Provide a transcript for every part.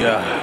yeah.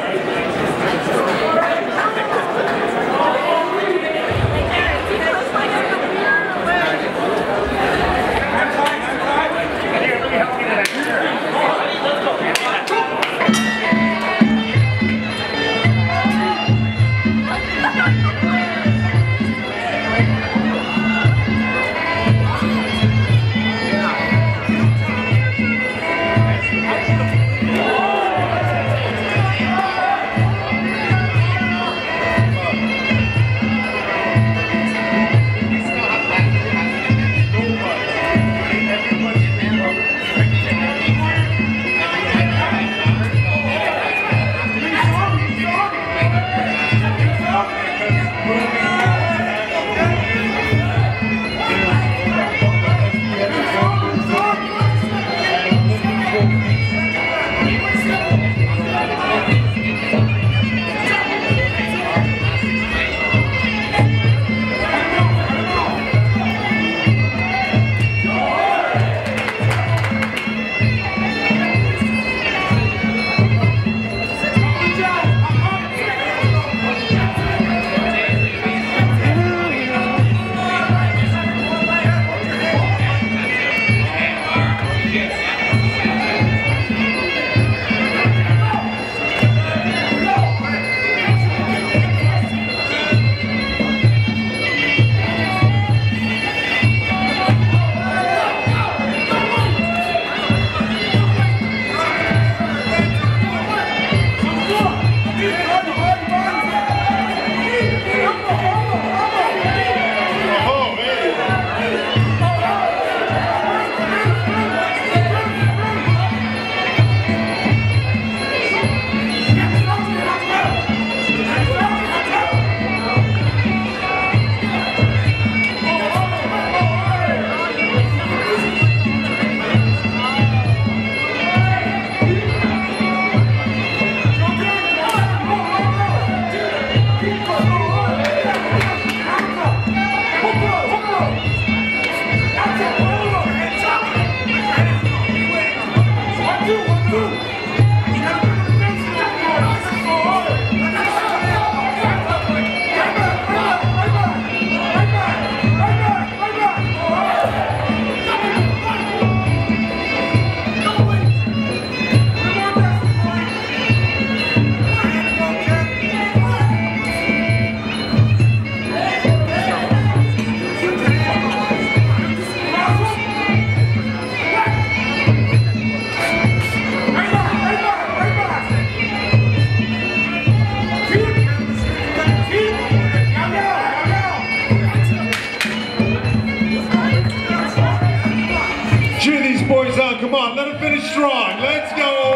Boys on. Come on, let them finish strong. Let's go.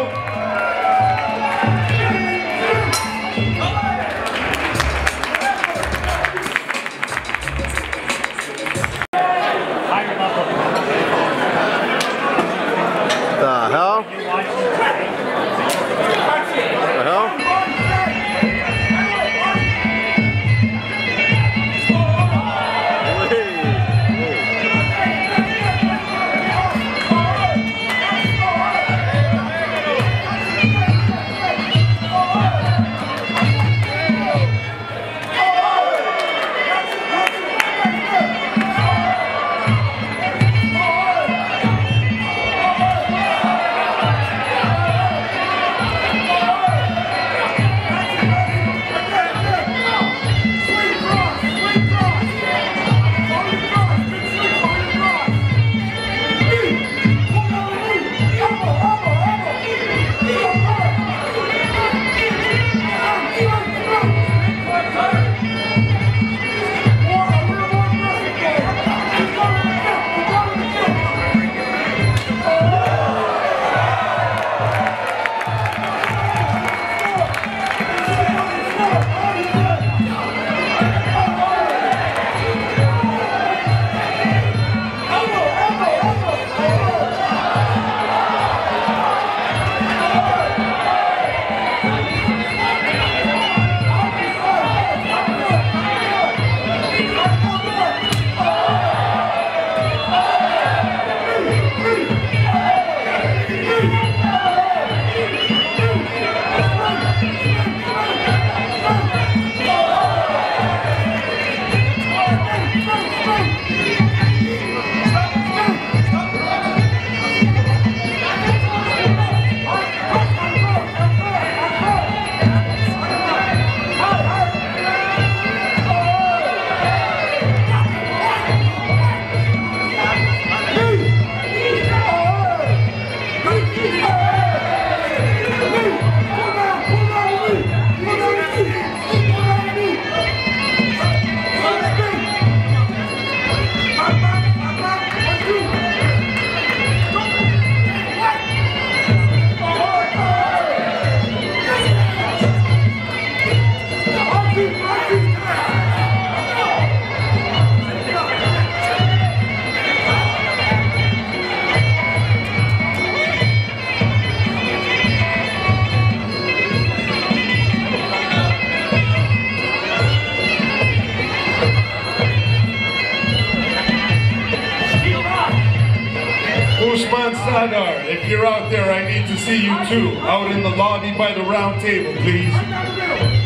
Sadar, if you're out there, I need to see you too. Out in the lobby by the round table, please.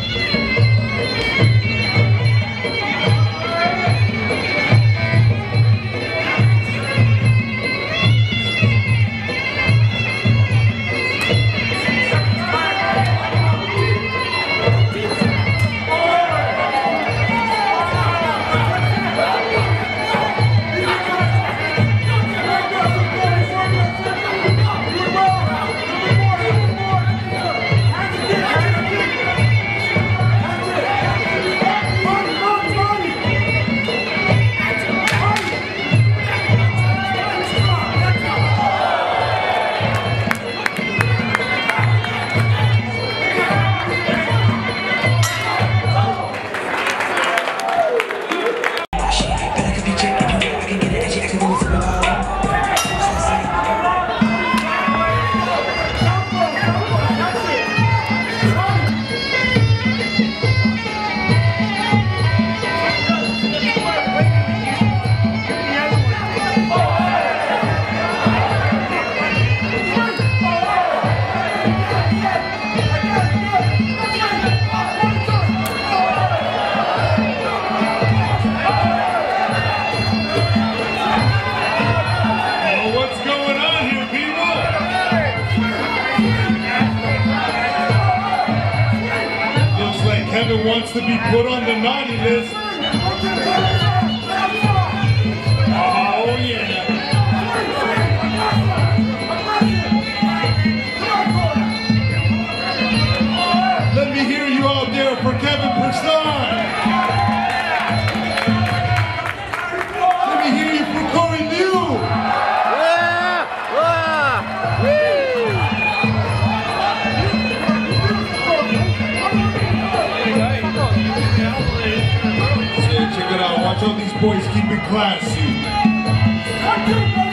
To be put on the naughty list. Boys keep it classy.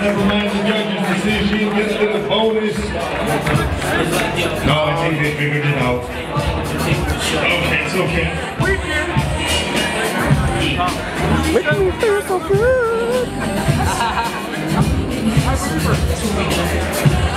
Never mind the judge's decision, get a little bonus. No, I think they figured it out. Okay, it's okay. Making me feel so good.